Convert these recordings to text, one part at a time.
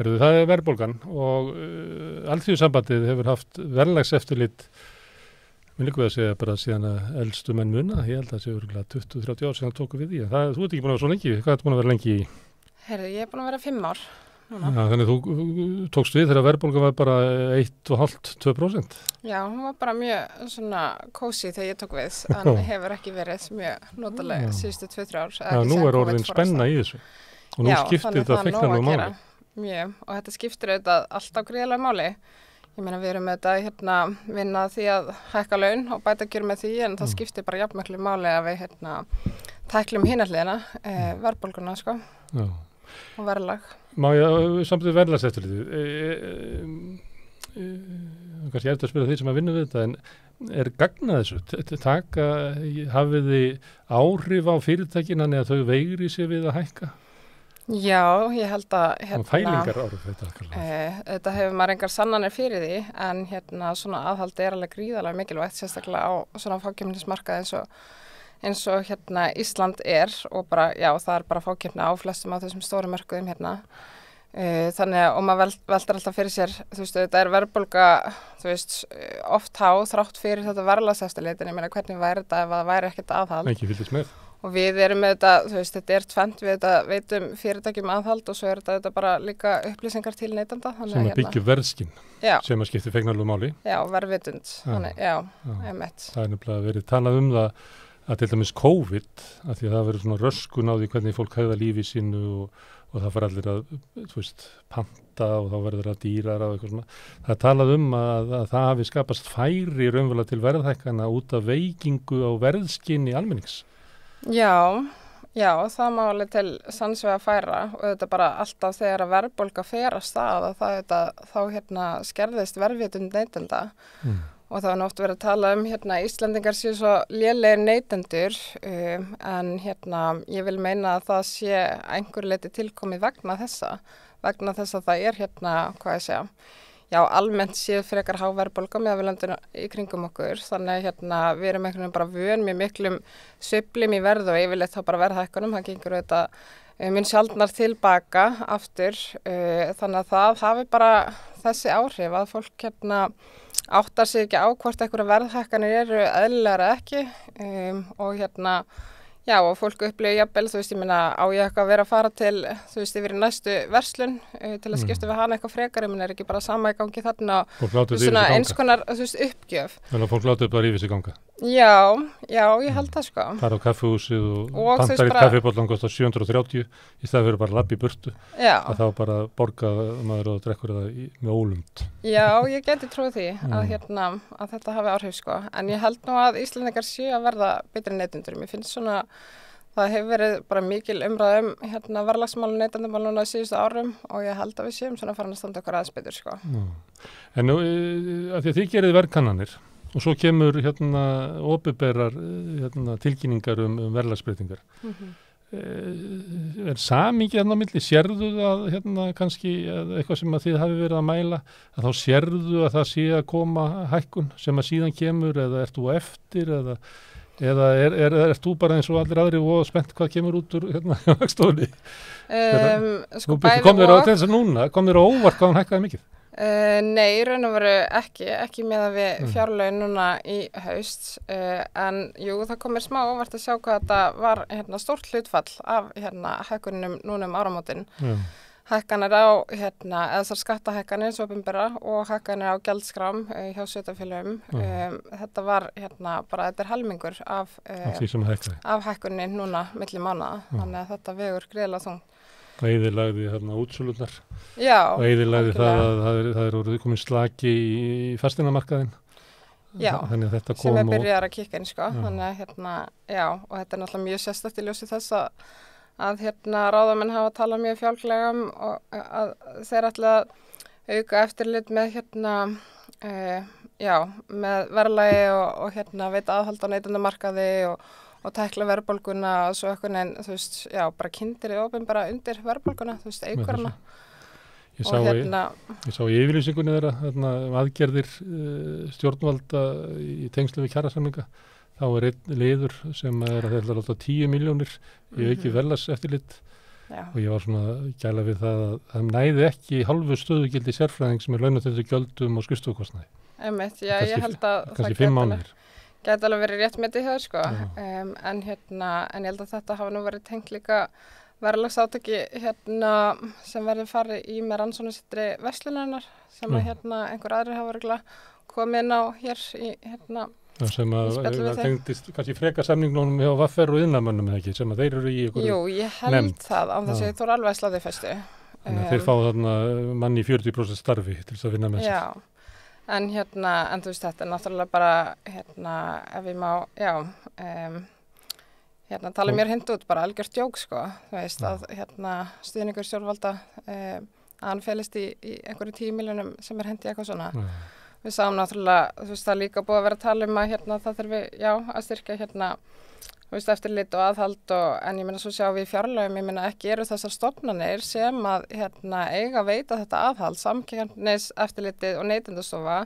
Herðu, það er verðbólgan og uh, allþjóðsambandið hefur haft verðlags eftirlit Mér líka að segja bara síðan að eldstu menn munna, ég held að það sé örgulega 20-30 ár síðan tóku við því. Það, þú ert ekki búin að vera svo lengi, hvað ert búin að vera lengi í? Herðu, ég er búin að vera fimm ár núna. Ja, þannig þú uh, tókst við þegar verðbólgan var bara 1,5-2%. Já, hún var bara mjög svona kósi þegar ég tók við, en hefur ekki verið mjög notalega síðustu 2-3 ár. Já, nú er orðin spenna í þessu og nú skiptir þetta feiknarlega máli. Mjög, og þetta skiptir auðvitað alltaf gríðlega máli. Ég meina við erum auðvitað hérna vinna því að hækka laun og bæta að gera með því en það Mm. skiptir bara jafnmöklu máli að við hérna tæklum hinarliðina, e, Mm. verðbólguna sko Já. og verðlag. Má ég samtidig verðlags eftirlitið? E, e, e, e, kannski er þetta að spyrja því sem að vinna við þetta en er gagnað þessu? Taka, hafið þið áhrif á fyrirtækinan eða þau veigri sér við að hækka? Já, ég held að Hérna, fælingar kallar. e, þetta hefur maður engar sannanir fyrir því en hérna svona aðhaldi er alveg gríðarlega mikilvægt sérstaklega á svona fákjöfnismarkað eins og eins og hérna Ísland er og bara, já, það er bara fákjöfni á flestum af þessum stóru mörkuðum hérna Uh, þannig að og maður vel, veldur alltaf fyrir sér þú veist, þetta er verðbólga þú veist, eh, oft há þrátt fyrir þetta verðlagseftirleitin, ég meina hvernig væri þetta ef það væri ekkert aðhald. Og við erum með þetta, þú veist, þetta er tvent við þetta veitum fyrirtækjum aðhald og svo er þetta, þetta bara líka upplýsingar til neytanda Sem að að byggja verðskinn sem að skipti feiknarlega máli. já, verðvitund þannig, já, Já. emitt Það er nefnilega verið talað um það að til dæmis COVID, að því að það verið svona röskun á því hvernig fólk hefða lífi sínu og, og það fara allir að, þú veist, panta og þá verður það dýrar og eitthvað svona. Það er talað um að, að það hafi skapast færi raunverulega til verðhækkana út af veikingu á verðskinni almennings. Já, já, það má alveg til sannsvega færa og þetta bara alltaf þegar að verðbólga fer að stað að það þetta, þá hérna skerðist verðvitund neytenda Mm. og það er nátt verið að tala um hérna Íslandingar séu svo lélegir neytendur um, en hérna ég vil meina að það sé einhver leiti tilkomið vegna þessa vegna þess að það er hérna, hvað ég segja já, almennt séu frekar háverðbólga með að við landinu í kringum okkur þannig að hérna við erum einhvern veginn bara vön með miklum söflim í verð og yfirleitt þá bara verðhækkunum, það gengur þetta mun sjaldnar tilbaka aftur uh, þannig að það hafi bara þessi áhrif að fólk hérna áttar sig ekki á hvort einhverja verðhækkanir eru eðlilegar eða ekki um, og hérna já og fólk upplifir jafnvel, þú veist, ég minna á ég eitthvað að vera að fara til, þú veist, yfir í næstu verslun uh, til að skipta við hana eitthvað frekar, ég minna er ekki bara sama í gangi þarna og svona eins konar, þú veist, uppgjöf? Þannig að fólk látið bara yfir sig ganga. Já, já, ég held það sko Fara á kaffehúsið og, Og pantar í kaffibóllan kostar 730 í stað fyrir bara lappi burtu. já, að þá bara borga maður og drekkur það í, með ólund. Já, ég geti trúið því að, Mm. hérna, að þetta hafi áhrif sko. En ég held nú að Íslandingar séu að verða betri neytundur. Mér finnst svona, það hefur verið bara mikil umræð um hérna, verðlagsmálu neytandumál núna síðustu árum og ég held að við séum svona farin að standa okkar aðeins betur sko. En nú, e, að því að þið gerið verðkannanir og svo kemur hérna opiðberar hérna, tilkynningar um, um verðlagsbreytingar. e, er samingi hérna á milli, sérðu það hérna kannski eitthvað sem að þið hafi verið að mæla að þá sérðu að það sé að koma hækkun sem að síðan kemur eða ert þú á eftir eða, eða er, er, er, er þú bara eins og allir aðri og spennt hvað kemur út úr hérna vegstofunni? Um, sko, kom þér á þess að núna, kom þér á óvart hvað hann hækkaði mikið? Uh, nei, í raun og veru ekki, ekki með að við Mm. fjárlaun núna í haust, uh, en jú, það komir smá óvart að sjá hvað þetta var hérna, stórt hlutfall af hérna, hækkunum núna um áramótin. Já. Hækkanir á, hérna, eða þessar skattahækkanir svo ofinbera og hækkanir á gjaldskrám uh, hjá sveitafélögum. Já. Um, þetta var, hérna, bara, þetta er helmingur af, af hækkunni núna milli mánaða, Já. þannig að þetta vegur greiðlega þungt. Og eðilagði hérna útsölunar Já, og eðilagði það að það er, það er komin slaki í fastinamarkaðin. Já, Þannig að þetta sem kom er og... byrjar að kikka inn sko, þannig að hérna, já, og þetta er náttúrulega mjög sérstætt í ljósi þess að, að hérna ráðamenn hafa talað mjög fjálglega um og að þeir ætla að auka eftirlit með hérna, uh, já, með verðlagi og, og hérna veita aðhald á neytundamarkaði og, og tækla verðbólguna og svo eitthvað en þú veist, já, bara kindir í ofin bara undir verðbólguna, þú veist, eigur hana Ég sá, hérna, ég sá í yfirlýsingunni þeirra hérna, um aðgerðir uh, stjórnvalda í tengslu við kjærasamlinga. Þá er einn liður sem er að þeir ætla alltaf 10 miljónir í auki Mhm. velas eftirlit Já, og ég var svona gæla við það að það næði ekki halvu stöðugildi sérfræðing sem er launatildu gjöldum og skristúkostnaði. einmitt, já, Kannski- ég held að fimm alveg- mánir. Gæti alveg verið rétt með því það sko. Um, en hérna, en ég held að þetta hafa nú verið tengt líka verðlagsátaki hérna sem verður farið í með rannsónusittri verslunarinnar sem að hérna einhver aðrir hafa verið komið inn á hér í hérna, sem að það tengdist kannski freka samningnónum hjá Vaffer og innamönnum eða ekki, sem að þeir eru í ykkur, jú, ég held nefnd. það á þess að ég þóra alveg að slá því fyrstu þannig að þeir fá þarna manni í 40% starfi til þess að vinna með sér. Já, en hérna, en þú veist þetta er náttúrulega bara, hérna, ef ég má, já, um, hérna tala mér hund út, bara algjört jók, sko, þú veist, Já. að hérna stuðningur stjórnvalda, um, að hann felist í, í einhverju tíu miljonum sem er hendi eitthvað svona. Já. Við sáum náttúrulega, þú veist, það líka búið að vera að tala um að hérna það þurfi, já, að styrkja hérna, veist, eftirlit og aðhald og, en ég minna svo sjáum við fjarlögum, ég minna ekki eru þessar stofnanir sem að, hérna, eiga að veita þetta aðhald, samkjarnis eftirlitið og neytendastofa,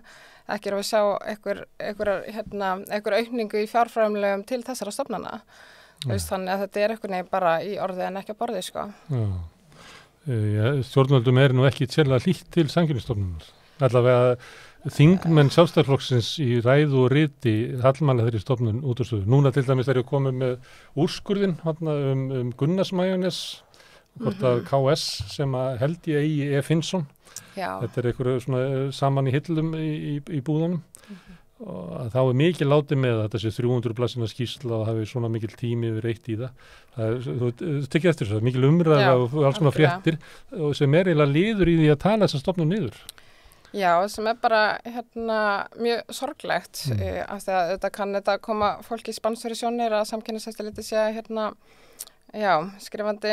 ekki eru að sjá einhver, hérna, aukningu í fjárframlegum til þessara stofnana. Þú veist, þannig að þetta er einhvern veginn bara í orði en ekki að borði, sko. Já. Eh, Já, stjórnvöldum er nú ekki sérlega hlýtt til sangjörnistofnunar. Allavega þingmenn sjálfstæðarflokksins í ræðu og riti hallmanna þeirri stofnun út úr stöðu. Núna til dæmis er ég komið með úrskurðin um, um Gunnarsmæjunes, hvort að KS sem að held ég eigi E. Finnsson. Já, Þetta er einhverju svona eh, saman í hillum í, í, í búðunum. og að þá er mikið látið með að þetta sé 300 blassina skýrsla og hafi svona mikil tími yfir eitt í það. það er, þú, tekið eftir þessu, það er mikil umræða og alls konar fréttir sem er eiginlega liður í því að tala þessa stofnum niður. Já, sem er bara hérna, mjög sorglegt Mm. mm. af því að þetta kann þetta koma fólki í spansfyrir sjónir að samkynniseftirliti sé hérna, já, skrifandi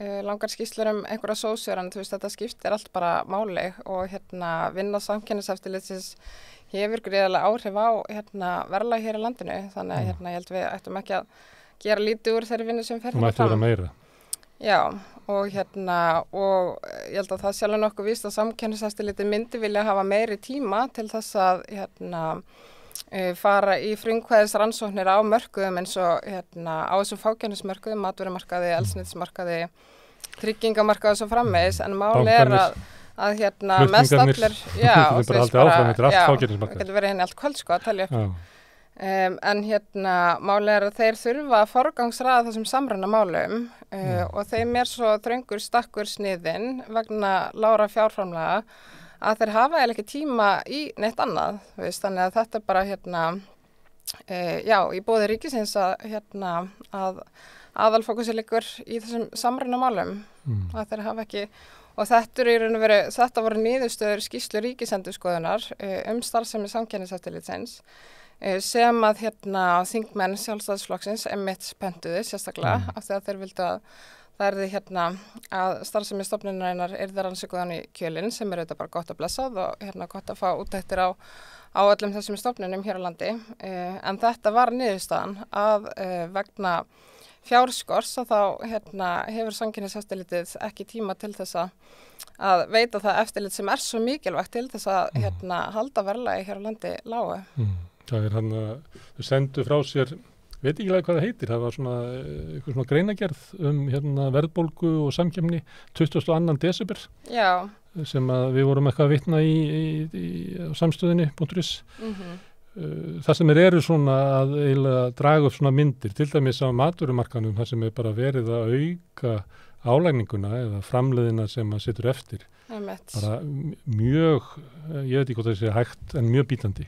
uh, langar skýslur um einhverja sósjör en þú veist þetta skiptir allt bara máli og hérna vinna samkynniseftirlitis hefur greiðarlega áhrif á hérna verðlag hér í landinu þannig að Mm. hérna ég held við ættum ekki að gera lítið úr þeirri vinnu sem fer hérna mætti vera fram. meira. Já, og hérna, og ég held að það alveg nokkuð víst að samkenniseftirliti myndi vilja hafa meiri tíma til þess að, hérna, uh, fara í frumkvæðis rannsóknir á mörkuðum eins og, hérna, á þessum fákennismörkuðum, matverumarkaði, elsnitsmarkaði, tryggingamarkaði og svo frammeðis, en máli er að, að hérna, mest allir, já, er þú bara já, það getur verið henni allt kvöld, sko, að telja upp Um, en hérna, máli er að þeir þurfa að forgangsraða þessum samræna málum uh, Mm. og þeim er svo þröngur stakkur sniðin vegna lára fjárframlega að þeir hafa eða ekki tíma í neitt annað, veist, þannig að þetta er bara hérna, uh, já, í bóði ríkisins að hérna, að aðalfókusi liggur í þessum samræna málum mm. að þeir hafa ekki og þetta, er í raun og veru, þetta voru nýðustöður skýslu ríkisendurskoðunar uh, um starfsemi samkynniseftilitsins uh, sem að hérna þingmenn sjálfstæðsflokksins emitt spenduði sérstaklega Mm. af því að þeir vildu að það erði hérna að starfsemi stofnunarinnar er það rannsökuðan í kjölinn sem er auðvitað bara gott að blessað og hérna gott að fá útættir á, á öllum þessum stofnunum hér á landi uh, en þetta var niðurstaðan að uh, vegna fjárskors og þá hérna, hefur sanginniseftilitið ekki tíma til þess að, veita það eftirlit sem er svo mikilvægt til þess að Mm. hérna, halda verðlagi hér á landi lágu. Mm. Það er hann að þau sendu frá sér, veit ekki alveg hvað það heitir, það var svona, eh, eitthvað svona greinagerð um hérna, verðbólgu og samkjæmni 22. desember Já, sem við vorum eitthvað að vitna í, í, í á samstöðinni.is. mm Uh, það sem er eru svona að eiginlega draga upp svona myndir, til dæmis á maturumarkanum, það sem er bara verið að auka álægninguna eða framleiðina sem að setur eftir. Bara mjög, eh, ég veit ekki hvað það sé hægt, en mjög bítandi.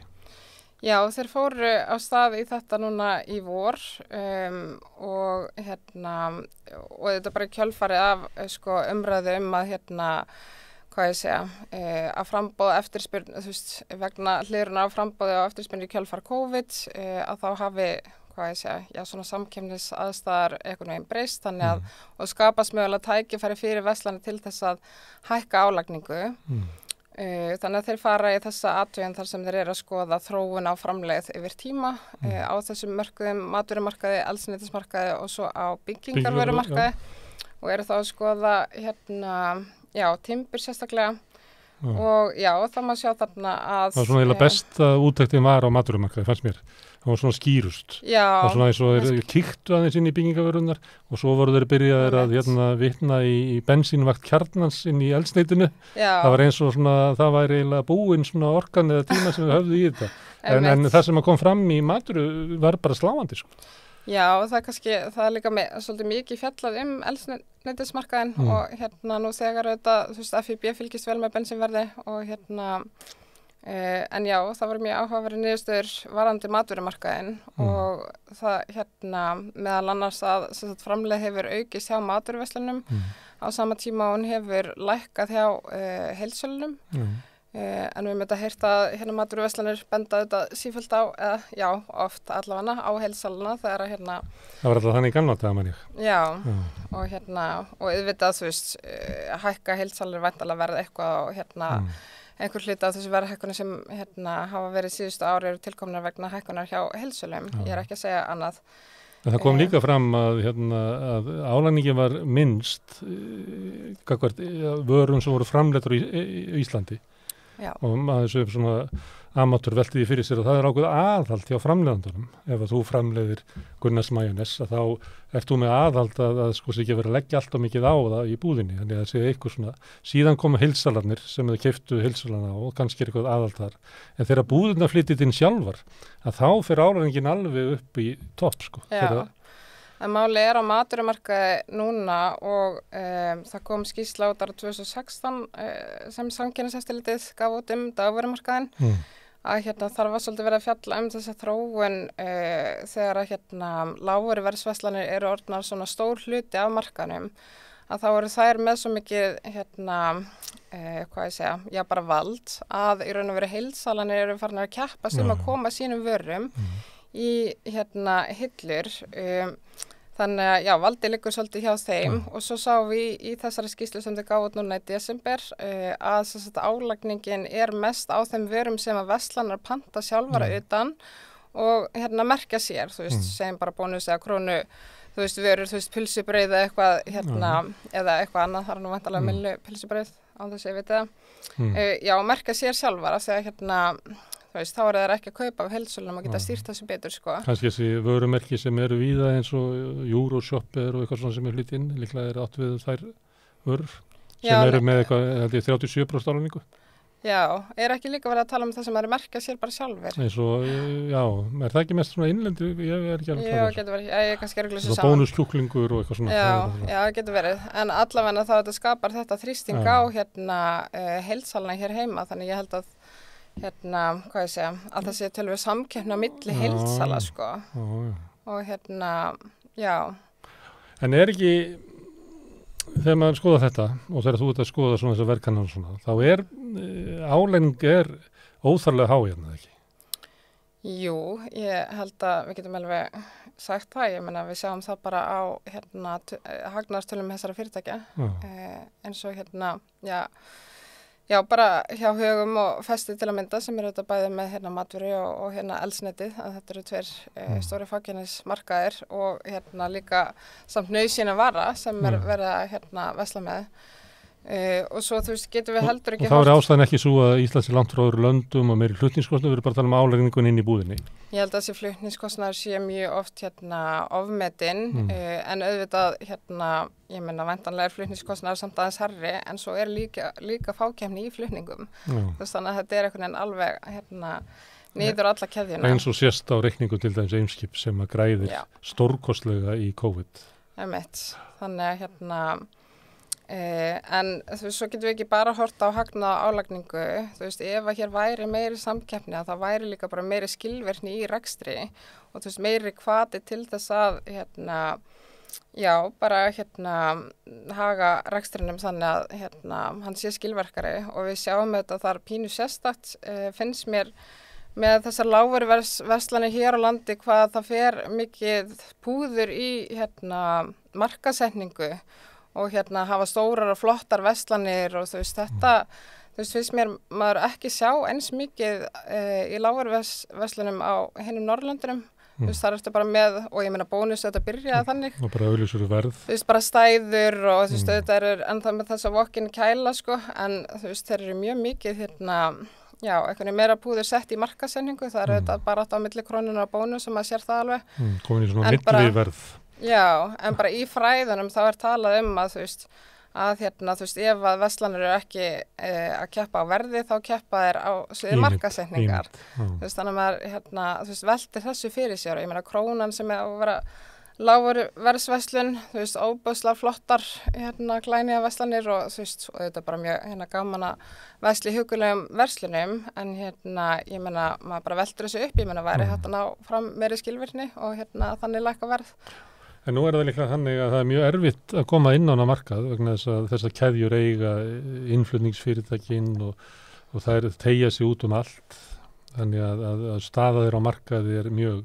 Já, þeir fóru á stað í þetta núna í vor um, og hérna, og þetta bara kjölfarið af eh, sko, umræðu um að hérna, hvað ég segja, uh, að frambóða eftirspyrn, þú veist, vegna hlýruna á frambóði og eftirspyrn í kjölfar COVID, uh, að þá hafi, hvað ég segja, já, svona samkemnis aðstæðar einhvern veginn breyst, þannig að, og skapast mögulega tækifæri fyrir Vestlandi til þess að hækka álagningu. Mm. Uh, þannig að þeir fara í þessa aðtöðin þar sem þeir eru að skoða þróun á framleið yfir tíma uh, á þessum mörkuðum maturumarkaði, eldsnýttismarkaði og svo á byggingarverumarkaði og eru þá að skoða hérna, já, timbur sérstaklega Já. og já, það má sjá þarna að Það var svona eiginlega eh, besta útæktin var á maturumarkaði, fannst mér. Það var svona skýrust. Já, Það var svona eins og þeir kíktu aðeins inn í byggingavörunar og svo voru þeir byrjaðir að hérna, vitna í, í bensínvakt kjarnans inn í eldsneitinu. já, Það var eins og svona, það var eiginlega búinn svona orkan eða tíma sem við höfðu í þetta. En, en einmitt. það sem kom fram í maturu var bara sláandi, sko. Já, það er kannski, það er líka með, svolítið mikið fjallað um elsnættismarkaðin Mm. og hérna nú þegar þetta, þú veist, FIB fylgist vel með bensinverði og hérna, uh, en já, það voru mjög áhugaverið niðurstöður varandi matverumarkaðin Mm. og það hérna meðal annars að sagt, framleið hefur aukist hjá maturverslunum Mm. á sama tíma hún hefur lækkað hjá uh, heilsölunum. Uh, en við myndum að heyrta að hérna maturverslanir benda þetta sífælt á, eða já, oft allavega á heilsaluna þegar að hérna, Það var alltaf þannig í gamla daga, mann ég. já, Já. og hérna, og auðvitað, þú veist, uh, hækka heilsalir væntalega verða eitthvað og hérna, Mm. einhver hluti af þessu verðhækkunum sem hérna hafa verið síðustu ári eru tilkomnar vegna hækkunar hjá heilsulum, Já. ég er ekki að segja annað. En það kom Eh. líka fram að, hérna, að álæningin var minnst gagvart, uh, vörum sem voru framleitur í, í Íslandi Já, og maður sem svona amatur velti því fyrir sér og það er ákveð aðhald hjá framleiðandunum ef að þú framleiðir Gunnars majónes að þá ert þú með aðhald að, að sko sé ekki verið að leggja alltaf mikið á það í búðinni. Þannig að það sé eitthvað svona síðan koma heilsalarnir sem þau keiftu heilsalana og kannski er eitthvað aðhald þar. En þegar búðina flytið inn sjálfar að þá fyrir álæningin alveg upp í topp sko. Já. Þegar- En máli er á maturumarkaði núna og um, það kom skýrsla át ára 2016 uh, sem samkynniseftilitið gaf út um dagverumarkaðin Mm. að hérna þarf að svolítið vera að fjalla um þessa þróun uh, þegar að hérna láguri verðsveslanir eru orðnar svona stór hluti af markanum að þá eru þær með svo mikið hérna, uh, hvað ég segja, já bara vald að í raun og veru heilsalanir eru farin að keppa sem Já. að koma sínum vörum Mm. í hérna hillur um, þannig að já, valdi liggur svolítið hjá þeim Já. og svo sáum við í, þessari skýslu sem þau gáðu núna í desember uh, að að álagningin er mest á þeim vörum sem að vestlanar panta sjálfara Já. utan og hérna merkja sér, þú veist, Mm. segjum bara bónus eða krónu þú veist, vörur, þú veist, pilsubreið eða eitthvað, hérna, eða eitthvað annað, það er nú vantalega Mm. millu pilsubreið á þess að ég veit það. Mm. Uh, já, merkja sér sjálfar af því að hérna, veist, þá er það ekki að kaupa af heilsulum og geta Já. stýrt þessu betur, sko. kannski þessi vörumerki sem eru víða eins og Euroshop er og eitthvað svona sem er hlut inn líklega er átt við þær vörur sem Já, eru með eitthvað, held ég, 37% álæningu Já, er ekki líka verið að tala um það sem er merkja sér bara sjálfur. eins og, eh, já, er það ekki mest svona innlendi, ég er ekki alveg Já, kláður. getur verið, ég er kannski örgulega svo Svo saman. bónuskjúklingur og eitthvað svona Já, það er það. já, getur verið. En allavega þá þetta skapar þetta þrýsting Já. á hérna uh, heilsalna hér heima, þannig ég held að hérna, hvað ég segja, að það sé tölvið samkeppna milli heilsala, sko. Já, já. Og hérna, já, En er ekki þegar maður skoða þetta og þegar þú ert að skoða svona þessar verkanar og svona, þá er álæning er óþarlega há hérna, ekki? jú, ég held að við getum alveg sagt það, ég menna við sjáum það bara á hérna hagnarstölum þessara fyrirtækja. Eh, eins og hérna, já, já, bara hjá högum og festi til að mynda sem eru þetta bæði með hérna matvöru og, og hérna elsnetið, að þetta eru tveir eh, Mm. stóri fagjarnismarkaðir og hérna líka samt nöysina vara sem er Mm. verið að hérna vesla með. Uh, og svo þú veist, getum við heldur og ekki þá er ástæðan ekki svo að Íslands er langt frá öðru löndum og meiri hlutningskostnum, við erum bara að tala um álæningun inn í búðinni. Ég held að þessi flutningskostnar sé mjög oft hérna ofmetinn Mm. uh, en auðvitað hérna, ég menna vantanlega er flutningskostnar samt aðeins herri en svo er líka, líka fákjæmni í flutningum. Veist þannig að þetta er einhvern veginn alveg hérna nýður alla keðjuna. eins og sést á reikningu til dæmis Eimskip sem að græðir stórkostlega í COVID. Emitt. Þannig að hérna en þú veist, svo getum við ekki bara hort á hagna álagningu, þú veist, ef að hér væri meiri samkeppni að það væri líka bara meiri skilverkni í rekstri og þú veist, meiri kvati til þess að hérna, já, bara hérna haga rekstrinum þannig að hérna, hann sé skilverkari og við sjáum þetta að er pínu sérstakt, uh, finnst mér með þessar lágveri verslanir hér á landi hvað það fer mikið púður í hérna markasetningu og hérna hafa stórar og flottar veslanir og þú veist þetta þú veist finnst mér maður ekki sjá eins mikið uh, í lágar ves, veslunum á hennum Norrlandunum þú veist, það ertu bara með, og ég meina bónus þetta byrjaði þannig, og bara auðlýsur verð. Þú veist, bara stæður og þú veist, Mm. þetta eru ennþá með þess að vokkin kæla, sko, en þú veist, þeir eru mjög mikið, hérna, já, eitthvað meira púður sett í markasendingu, það eru Mm. þetta bara átt á milli krónunar og bónus sem maður sér það alveg, mm, komin í svona En bara- milli verð Já, en bara í fræðunum þá er talað um að þú veist að hérna, þú veist, ef að veslanir eru ekki e, að keppa á verði þá keppa þeir á sviði markasetningar þú veist, þannig að maður hérna, þú veist, veltir þessu fyrir sér. Og ég meina krónan sem er að vera lágur verðsveslun, þú veist, óbúslar flottar hérna klæniða veslanir og þú veist, og þetta er bara mjög hérna gaman að vesli hugulegum verslunum en hérna, ég meina, maður bara veltur þessu upp, ég meina, væri Mm. að ná fram meiri skilvirkni og hérna þannig lækka verð En nú er það líka þannig að það er mjög erfitt að koma inn á hana markað vegna þess að þessar keðjur eiga innflutningsfyrirtækin og, og það er tegja sig út um allt. Þannig að, að, að staða þeir á markaði er mjög,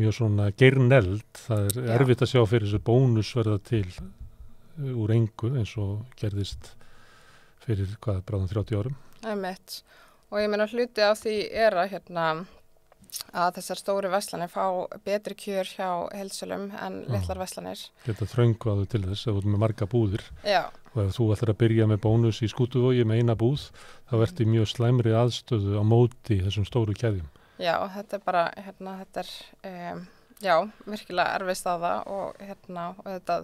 mjög svona geirneld. Það er Já. erfitt að sjá fyrir þessu bónus verða til uh, úr engu eins og gerðist fyrir hvað, bráðum 30 árum. Einmitt. Og ég meina hluti af því er að hérna að þessar stóru veslanir fá betri kjör hjá helsölum en litlar veslanir. Geta þröngvaðu til þess að þú ert með marga búðir Já, og ef þú ætlar að byrja með bónus í skútuvogi með eina búð þá ertu í mjög slæmri aðstöðu á móti þessum stóru keðjum. já, þetta er bara, hérna, þetta er, um, já, virkilega erfið staða og hérna, og þetta,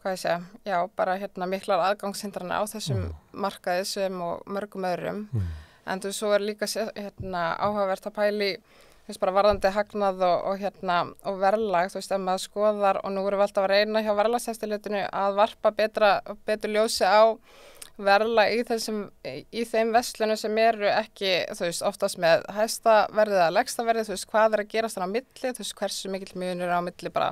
hvað ég segja, já, bara hérna miklar aðgangshindrana á þessum Já. markaði sem og mörgum öðrum. Mm. En þú veist, svo er líka hérna, áhugavert að pæli þú veist, bara varðandi hagnað og, og, hérna, og verðlag, þú veist, ef maður skoðar og nú erum við alltaf að reyna hjá verðlagseftilitinu að varpa betra, betur ljósi á verðlag í, í þeim vestlunum sem eru ekki, þú veist, oftast með hæsta verðið eða legsta verðið, þú veist, hvað er að gerast þannig á milli, þú veist, hversu mikill munur er á milli bara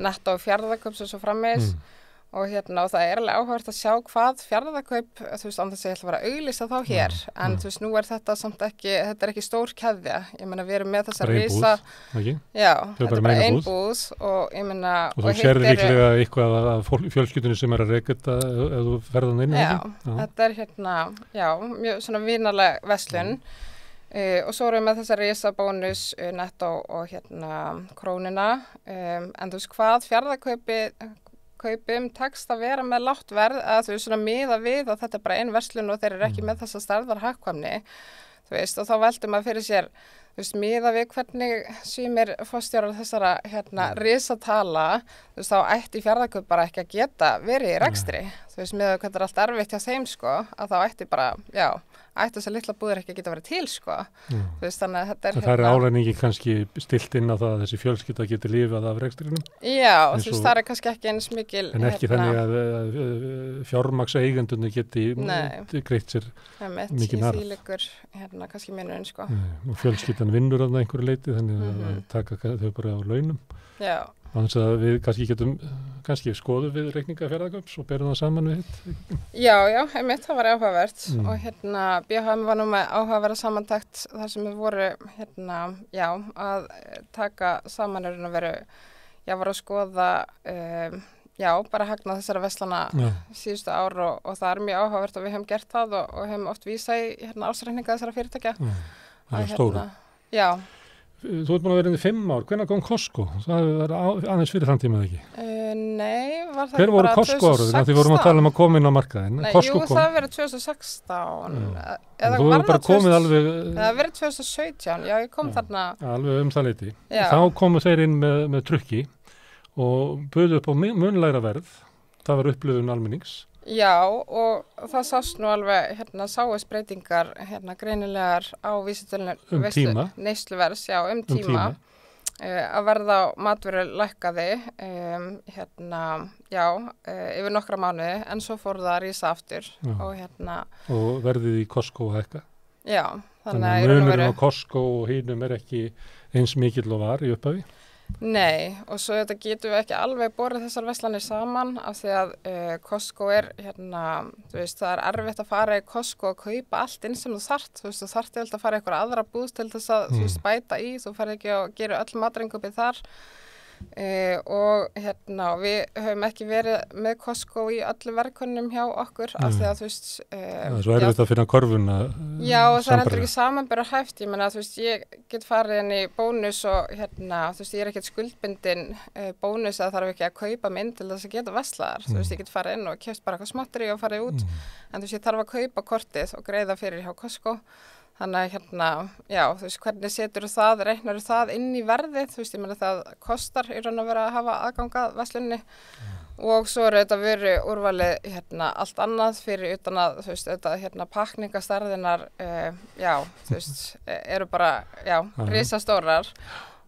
netta og fjárðaköps og svo frammeðis Mm. Og hérna og það er alveg áhugavert að sjá hvað fjárðarkaup, þú veist, án þess að ég ætla að vera að auglýsa þá hér, Já, en já. þú veist, nú er þetta samt ekki, þetta er ekki stór keðja, ég meina við erum með ein búð, risa, Ekki? já, þetta er bara með eina ein búð. búð og ég meina, Og þú eru- líklega eitthvað að, að fjölskyldunni sem er að reyka þetta ef, þú ferðan inn. Já, þetta er hérna, já, mjög svona vínaleg veslun uh, og svo erum við með þessa risa bónus uh, netto og hérna krónina, um, en þú veist hvað kaupum tekst að vera með látt verð að veist svona miða við og þetta er bara ein verslun og þeir eru ekki Mm. með þessa starðar hagkvæmni þú veist og þá veldur maður fyrir sér þú veist miða við hvernig svímir fórstjórar þessara hérna Mm. risatala þú veist þá ætti fjárðarkaup bara ekki að geta verið í rekstri. Þú veist miða við hvernig er allt erfitt hjá þeim sko að þá ætti bara, já, ætti þess að litla búður ekki að geta verið til sko. Já. þú veist þannig að þetta er En það er álæningi kannski stilt inn á það að þessi fjölskylda geti lifað af rekstrinum. Já, þú veist það er kannski ekki eins mikil en ekki þannig að, að, að fjölskyldan vinnur það einhverju leiti þannig að Mhm. að taka þau bara á launum Já, Þannig að við kannski getum, kannski skoðum við reikninga fjárðaköps og berum það saman við hitt. já, já, einmitt, það var áhugavert Mm. og hérna BHM var nú með áhugaverða samantækt þar sem við voru hérna, já, að eh, taka saman er að veru, já, var að skoða, um, já, bara hagna þessara veslana Já, síðustu ár og, og það er mjög áhugavert og við hefum gert það og, og hefum oft vísað í hérna, ásrækninga þessara fyrirtækja. já, það Að, er stóru. hérna, Já, Þú ert búin að vera inn í fimm ár, hvernig kom Costco? Það á- aðeins fyrir þann tímað ekki. uh, nei, var það Hver ekki voru bara Costco áraðin? Því vorum að 2016? tala um að koma inn á markaðin. Nei, Costco jú, kom. það verið 2016 Já. eða Þú hefur bara komið 2000 alveg, Það verið 2017, já, ég kom Já. þarna alveg um það leiti. Já. Þá komu þeir inn með, með trukki og buðu upp á mun- munlægra verð. Það var upplöfun almennings. Já, og það sást nú alveg hérna sáist breytingar hérna greinilegar á vísitölinu Um tíma. neysluverðs, já, um Um tíma, tíma. Uh, að verða á matveru lækkaði um, hérna, já, uh, yfir nokkra mánuði en svo fór það að rísa aftur Já. og hérna, og verðið í Costco að hækka. já, þannig Þannig að munurinn á Costco og hínum er ekki eins mikill og var í upphafi. Nei, og svo þetta getum við ekki alveg borðið þessar veslanir saman af því að uh, Costco er, hérna, þú veist, það er erfitt að fara í Costco og kaupa allt inn sem þú þart, þú veist, þú þart til að fara í eitthvað aðra búð til þess að, Mm. þú veist, bæta í, þú ferð ekki og gerir öll matringupið þar, Uh, og hérna við höfum ekki verið með Costco í öllu verkunum hjá okkur af því að þú veist uh, það er svo erfitt að finna korfuna já og það er endur ekki samanbæra hæft ég menna þú veist ég get farið inn í bónus og hérna þú veist ég er ekkert skuldbindin uh, bónus að þarf ekki að kaupa mynd til þess að geta vestlaðar mm. þú veist ég get farið inn og kemst bara eitthvað smáttri og farið út. Mm. en þú veist ég þarf að kaupa kortið og greiða fyrir hjá Costco Þannig að hérna, já, þú veist, hvernig setur það, reiknar það inn í verðið, þú veist, ég meina það kostar í raun að vera að hafa aðgangað veslunni mm. og svo eru þetta verið úrvalið hérna allt annað fyrir utan að, þú veist, þetta hérna pakningastarðinar, uh, já, þú veist, e, eru bara, já, risastórar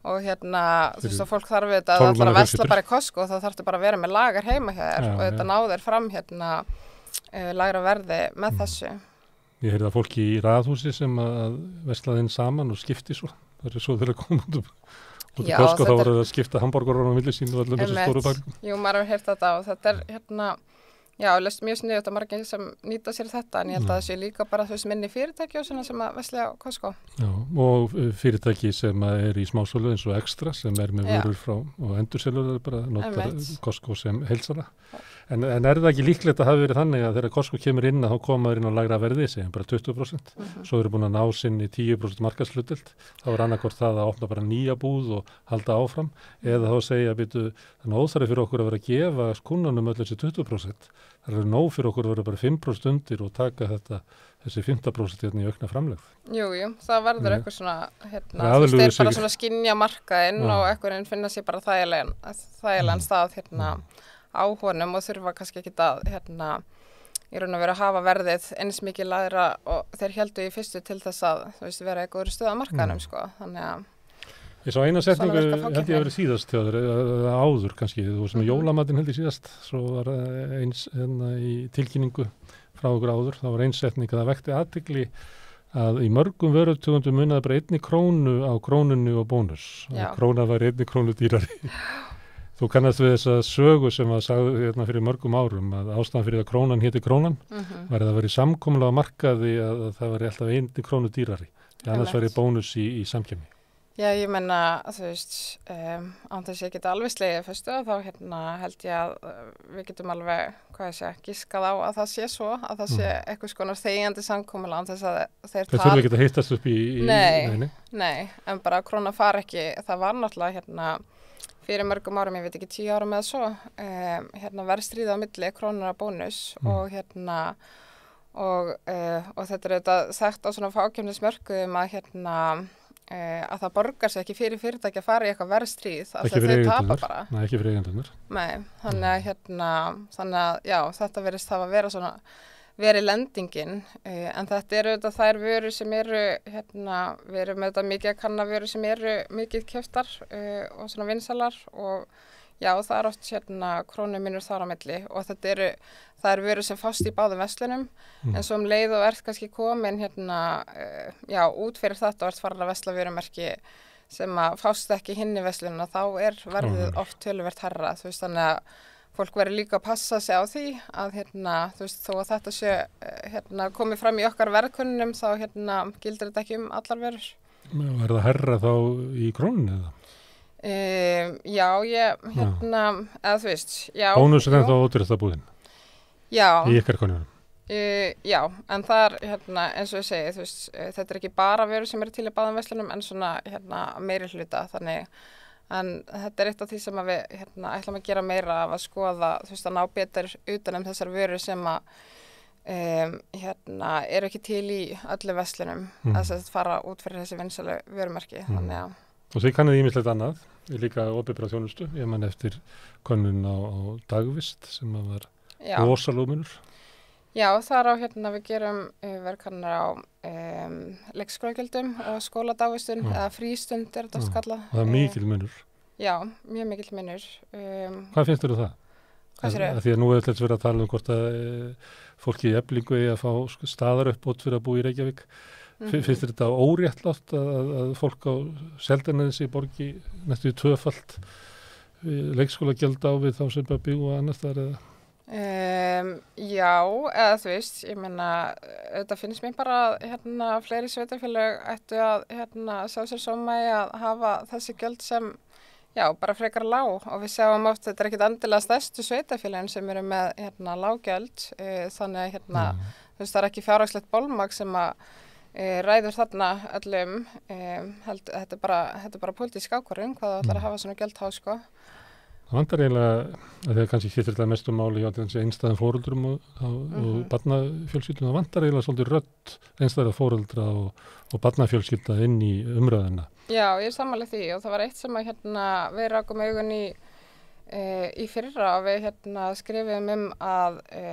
og hérna, þú veist, að fólk þarf við þetta að það þarf að vesla bara í Costco og þá þarf þetta bara að vera með lagar heima hjá þér já, og þetta náður fram hérna uh, lagra verði með mm. þessu. Ég heyrði að fólki í raðhúsi sem að veslaði inn saman og skipti svo. Það er svo þegar að koma út út í Costco þá voru það að skipta hambúrgurur á milli sín og öllum þessu stóru bæl. Jú, maður hefur heyrt þetta og þetta er hérna Já, lest mjög sniðið þetta margir sem nýta sér þetta en ég held að það sé líka bara veist minni fyrirtæki og svona sem að veslega á Costco. Já, og uh, fyrirtæki sem er í smásólu eins og Extra sem er með vörur frá og endurselur bara notar Costco sem heilsara. En, en er það ekki líklegt að hafa verið þannig að þegar Costco kemur inn að þá komaður inn á lagra verði segjum bara 20%, uh -huh. svo eru búin að ná sinn í 10% markaslutild, þá er annarkort það að opna bara nýja búð og halda áfram eða þá segja býtu þannig óþarið fyrir okkur að vera að gefa skunanum öll þessi 20% það er nóg fyrir okkur að vera bara 5% undir og taka þetta, þessi 15% hérna í aukna framlegð. Jú, jú, það verður eitthvað svona, hérna, þú þeir bara svona skinja markaðinn og eitthvað finna sér bara þægilegan, þægilegan mm. stað hérna mm. Á honum og þurfa kannski ekki að, hérna, í raun og vera að hafa verðið eins mikið laðra og þeir heldu í fyrstu til þess að, þú veist, vera eitthvað stuð á markaðinum, mm. sko, þannig að Ég sá eina setningu, held ég að verið síðast eða áður kannski, þú veist með -hmm. jólamatinn held ég síðast, svo var eins hérna, í tilkynningu frá okkur áður, þá var eins setning að það vekti aðtikli að í mörgum vörutugundum munnaði bara einni krónu á krónunni og bónus, að króna var einni krónu dýrari. Þú kannast við þessa sögu sem að sagði hérna fyrir mörgum árum að ástæðan fyrir að krónan hétti krónan mm -hmm. var að það var í samkomla á markaði að, að það var alltaf einni krónu dýrari, annars var í bónus í, í samkjömi. Já, ég menna, þú veist, um, án þess að ég geta alveg slegið fyrstu þá hérna, held ég að uh, við getum alveg, hvað ég segja, gískað á að það sé svo, að það sé mm. eitthvað skonar þegjandi samkómula án þess að þeir. Það þurfi ekki að hittast upp í... í nei, nei, en bara krónar far ekki, það var náttúrulega hérna fyrir mörgum árum, ég veit ekki tíu árum eða svo, um, hérna verð stríða á milli krónar að bónus mm. og hérna og, uh, og þetta er auðvitað þekkt á svona fákjöfnismörkuðum að hérna Uh, að það borgar sér ekki fyrir fyrirtæki að fara í eitthvað verðstríð ekki fyrir eigendunir þannig að hérna þannig að já, þetta verist það að vera svona verið lendingin uh, en þetta eru þetta þær vöru sem eru hérna, við erum með þetta mikið að kanna vöru sem eru mikið kjöftar uh, og svona vinsalar og Já, það er oft hérna krónuminur þar á milli og þetta eru, það eru verið sem fast í báðum vestlunum mm. en svo um leið og ert kannski komin hérna, uh, já, út fyrir þetta og ert farin að vestla verumerki sem að fást ekki hinn í vestlununa þá er verðið oft töluvert herra, þú veist, þannig að fólk verður líka að passa sig á því að hérna, þú veist, þó að þetta sé uh, hérna, komið fram í okkar verðkunnum þá hérna gildir þetta ekki um allar verður. Verða herra þá í króninu eða? Um, já, ég, hérna, já. eða þú veist, já. Bónus er ennþá ótrúið það búinn. Já. Í ykkar konunum. Uh, já, en það er, hérna, eins og ég segi, þú veist, þetta er ekki bara veru sem eru til í báðum veslunum, en svona, hérna, meiri hluta, þannig, en þetta er eitt af því sem við, hérna, ætlum að gera meira af að skoða, þú veist, að ná betur utanum þessar veru sem að, um, hérna, eru ekki til í öllu veslunum, mm. þess að fara út fyrir þessi vinsalu verumarki, mm. þannig að. Og því kannið ímislegt annað líka óbyrbrað þjónustu, ég man eftir konun á, á dagvist sem að var rosalúminur Já, þar á hérna við gerum uh, verkannar á um, leikskólagjöldum og skóladagvistun eða frístund er þetta skalla og það er mikil munur Já, mjög mikil munur um, Hvað finnst þér um það? Hvað sér þau? Því að nú er þetta verið að tala um hvort að e, fólki í eblingu er að fá staðar upp út fyrir að bú í Reykjavík Mm -hmm. Finnst þetta óréttlátt að, að fólk á seldanensi borgi næstu í tvöfalt leikskóla gjald á við þá sem bara byggu að annars þar eða? Um, já, eða þú veist, ég menna, þetta finnst mér bara hérna fleiri sveitafélag ættu að hérna sjá sér sóma í að hafa þessi gjald sem já, bara frekar lág og við sjáum oft, þetta er ekkit andilega stærstu sveitafélagin sem eru með hérna lágjöld, uh, þannig að hérna, mm. þú veist, það er ekki fjárhagslegt bólmag sem að uh, ræður þarna öllum, um, held, þetta er bara, bara pólitísk ákvarðum hvað það ætlar að mm. hafa svona gjöld há, sko. Það vantar eiginlega að það kannski hittir þetta mestum máli hjá þessi einstæðan fóruldrum og, og, mm -hmm. og barnafjölskyldum. Það vantar eiginlega svolítið rött einstæðan fóruldra og, og barnafjölskylda inn í umræðina. Já, ég er samanlega því og það var eitt sem að hérna, við rakum augun í, e, í fyrra og við hérna, skrifum um að, e,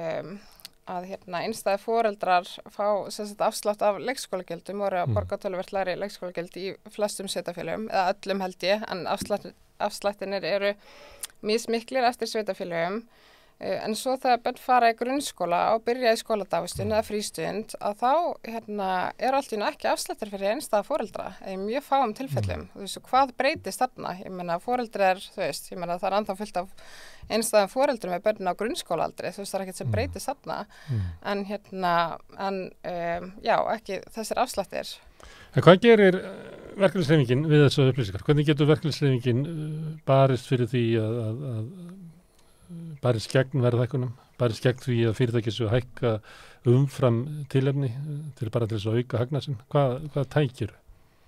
að hérna, einstæði fóruldrar fá sagt, afslátt af leikskólagjöldum voru að mm. borga tölverð læri leikskólagjöld í flestum setafélagum, eða öllum held ég, en afslættinir eru mísmiklir eftir sveitafélögum eh, en svo þegar bönn fara í grunnskóla og byrja í skóladagustun eða frístund að þá hérna, er allt í náttúrulega ekki afslættir fyrir einstæða fóreldra eða mjög fáum tilfellum mm. þú veist, hvað breytist þarna? Ég menna, fóreldri er, veist, ég menna það er anþá fyllt af einstæðan fóreldrum með bönn á grunnskólaaldri, þú veist, það er ekkert sem mm. breytist þarna mm. en hérna, en um, já, ekki þessir afslættir En hvað gerir verkefnisleifingin við þessu upplýsingar? Hvernig getur verkefnisleifingin uh, barist fyrir því að, að, að barist gegn verðækunum, barist gegn því að fyrirtækið að hækka umfram tilefni til bara til þess að auka hagnasin? Hvað, hvað tækir?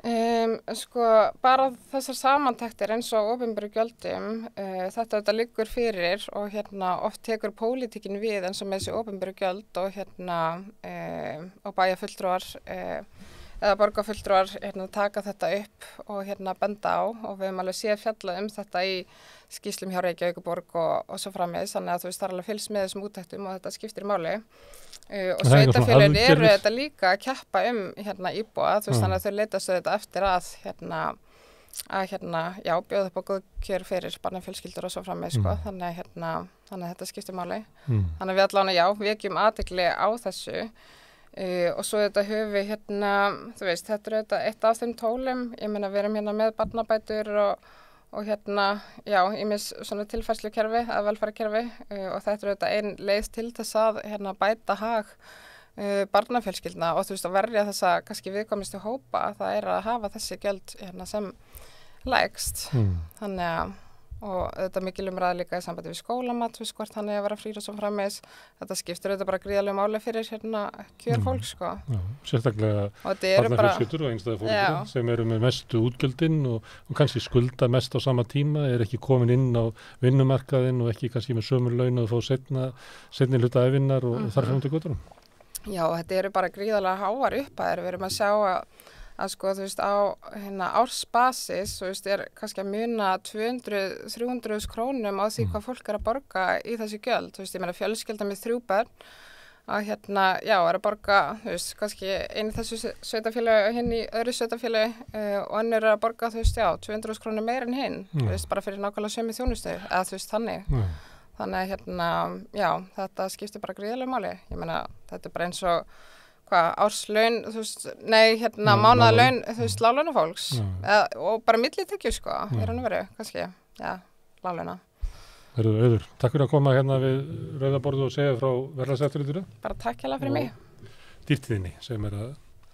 Um, sko, bara þessar samantæktir eins og ofinbæru gjöldum, uh, þetta þetta liggur fyrir og hérna oft tekur pólitíkin við eins og með þessi ofinbæru gjöld og hérna uh, og bæja fulltrúar uh, eða borgarfulltrúar hérna, taka þetta upp og hérna benda á og við hefum alveg séð fjallað um þetta í skýslum hjá Reykjavíkuborg og, og svo frammiðis þannig að þú veist það er alveg fylgst með þessum útæktum og þetta skiptir máli uh, og sveitafélagin eru þetta líka að kjappa um hérna íbúa þú veist mm. þannig að þau leitast þetta eftir að hérna að hérna, já, bjóða upp á góð kjör fyrir barnafjölskyldur og svo frammeð sko, mm. þannig að hérna, þannig að þetta skiptir máli mm. þannig að við allavega, já, við ekki um aðegli á þessu Uh, og svo þetta höfum við hérna, þú veist, þetta er þetta eitt af þeim tólum, ég meina við erum hérna með barnabætur og, og hérna, já, ég mis svona tilfærslukerfi, að velfærakerfi uh, og þetta er þetta einn leið til þess að hérna bæta hag uh, barnafjölskyldna og þú veist að verja þessa kannski viðkomistu hópa, það er að hafa þessi göld hérna sem lægst, mm. þannig að og þetta er mikil umræða líka í sambandi við skólamat, við skvart hann er að vera frýra sem frammeins, þetta skiptur auðvitað bara gríðarlega máli fyrir hérna kjör mm. fólk sko. Já, sérstaklega barnafjölskyldur og einstæði fólk sem eru með mestu útgjöldinn og, og kannski skulda mest á sama tíma, er ekki komin inn á vinnumarkaðinn og ekki kannski með sömur laun og fá setna, setni hluta efinnar og mm -hmm. þarf hann til goturum. Já, þetta eru bara gríðarlega háar uppæðir, við erum að sjá að að sko þú veist á hérna, ársbasis þú veist er kannski að muna 200-300 krónum á því mm. hvað fólk er að borga í þessi göld þú veist ég meina fjölskelda með þrjú börn að hérna já er að borga þú veist kannski einu þessu sveitafélagi hinn í öðru sveitafélagi uh, og hann er að borga þú veist já 200 krónum meir en hinn mm. þú veist bara fyrir nákvæmlega sömu þjónustu eða þú veist þannig mm. þannig að hérna já þetta skiptir bara gríðilega máli ég meina þetta er bara eins og hvað, árslaun, þú veist, nei, hérna, mánaðalaun, þú veist, lálunafólks og bara millitekju, sko, í raun og veru, kannski, já, láluna. Verður auður, takk fyrir að koma hérna við Rauðaborðu og segja frá verðarsætturinn. Bara takk hjá það fyrir mig. Dýrtiðinni sem er að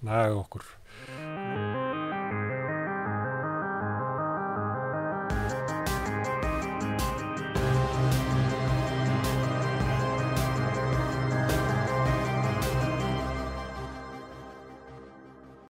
naga okkur.